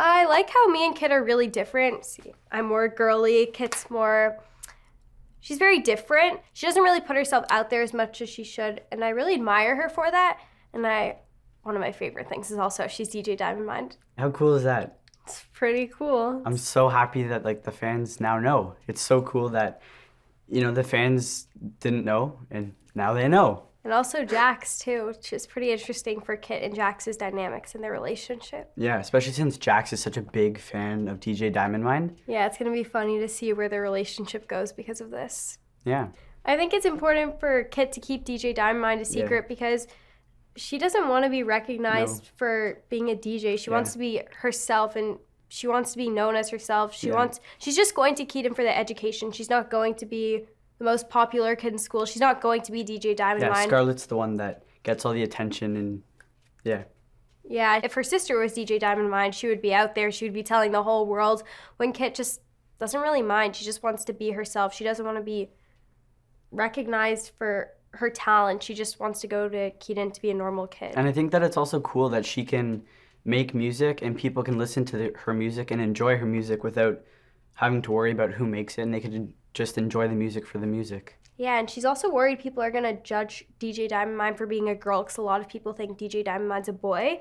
I like how me and Kit are really different. See, I'm more girly, Kit's more. She's very different. She doesn't really put herself out there as much as she should, and I really admire her for that. And I, one of my favorite things is also she's DJ Diamond Mind. How cool is that? It's pretty cool. I'm so happy that like the fans now know. It's so cool that you know the fans didn't know and now they know. And also Jax too, which is pretty interesting for Kit and Jax's dynamics and their relationship. Yeah, especially since Jax is such a big fan of DJ Diamond Mind. Yeah, it's gonna be funny to see where their relationship goes because of this. Yeah. I think it's important for Kit to keep DJ Diamond Mind a secret Yeah. because she doesn't want to be recognized No. for being a DJ. She Yeah. wants to be herself and she wants to be known as herself. She Yeah. wants she's just going to Keaton for the education. She's not going to be the most popular kid in school. She's not going to be DJ Diamond Yeah, Mind. Scarlett's the one that gets all the attention and yeah. Yeah, if her sister was DJ Diamond Mind, she would be out there. She would be telling the whole world. When Kit just doesn't really mind. She just wants to be herself. She doesn't want to be recognized for her talent. She just wants to go to Keaton to be a normal kid. And I think that it's also cool that she can make music and people can listen to the, her music and enjoy her music without having to worry about who makes it and they could just enjoy the music for the music. Yeah, and she's also worried people are gonna judge DJ Diamond Mind for being a girl because a lot of people think DJ Diamond Mind's a boy,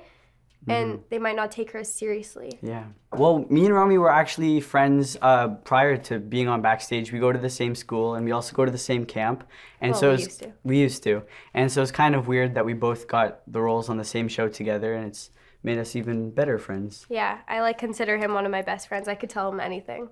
and they might not take her as seriously. Yeah. Well, me and Rami were actually friends uh, prior to being on backstage. We go to the same school and we also go to the same camp. And Well, so we used to. we used to. And so it's kind of weird that we both got the roles on the same show together and it's made us even better friends. Yeah, I like consider him one of my best friends. I could tell him anything.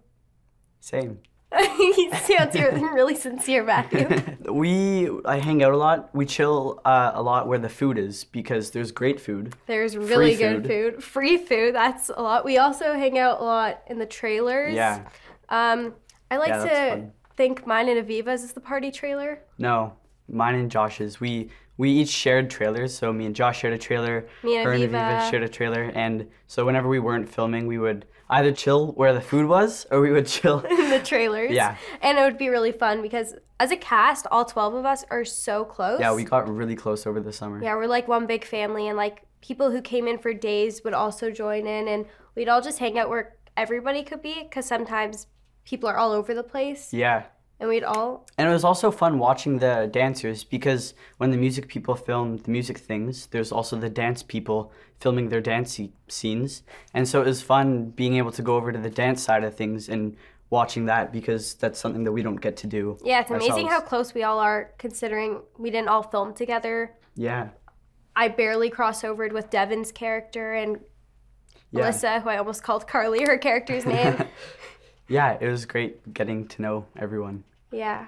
Same. he sounds really sincere, Matthew. we I hang out a lot. We chill uh, a lot where the food is because there's great food. There's really Free good food. Free food, that's a lot. We also hang out a lot in the trailers. Yeah. Um, I like Yeah, to fun. think mine and Aviva's is the party trailer. No, mine and Josh's. We we each shared trailers. So me and Josh shared a trailer. Me and her and Aviva. Aviva shared a trailer. And so whenever we weren't filming, we would either chill where the food was or we would chill. in the trailers. Yeah. And it would be really fun because as a cast, all 12 of us are so close. yeah, we got really close over the summer. Yeah, we're like one big family, and like people who came in for days would also join in, and we'd all just hang out where everybody could be because sometimes people are all over the place, Yeah. And we'd all. And it was also fun watching the dancers because when the music people film the music things, there's also the dance people filming their dance scenes. And so it was fun being able to go over to the dance side of things and watching that because that's something that we don't get to do. Yeah, it's amazing how close we all are considering we didn't all film together. Yeah. I barely crossovered with Devin's character and Yeah. Melissa, who I almost called Carly, her character's name. Yeah, it was great getting to know everyone. yeah.